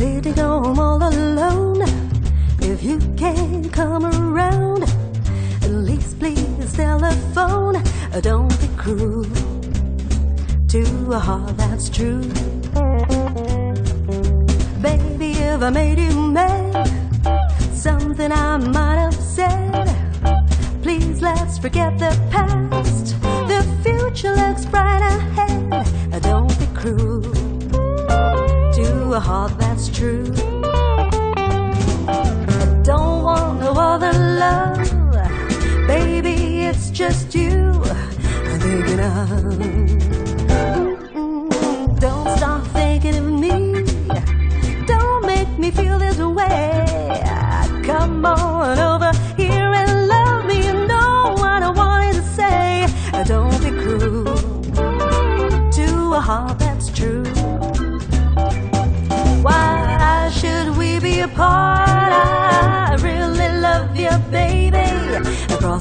city home all alone. If you can't come around, at least please telephone. Don't be cruel to a heart that's true. Baby, if I made you mad, something I might have said, please let's forget the a heart that's true. I don't want no other love, baby. It's just you I'm thinking of.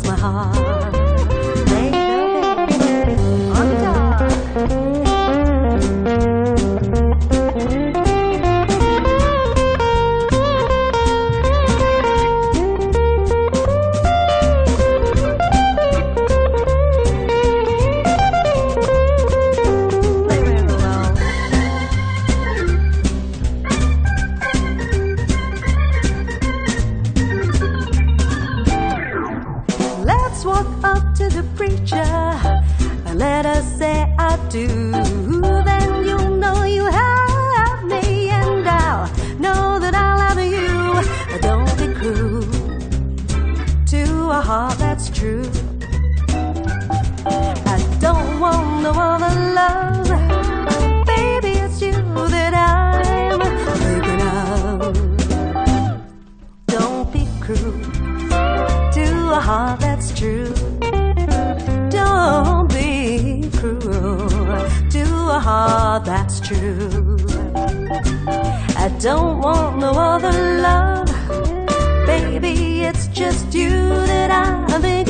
My heart. Say I do. Then you'll know you have me, and I'll know that I you. Don't be cruel to a heart that's true. I don't want no other love. Baby, it's you that I'm thinking of. Don't be cruel to a heart that's that's true. I don't want no other love, baby. It's just you that I've been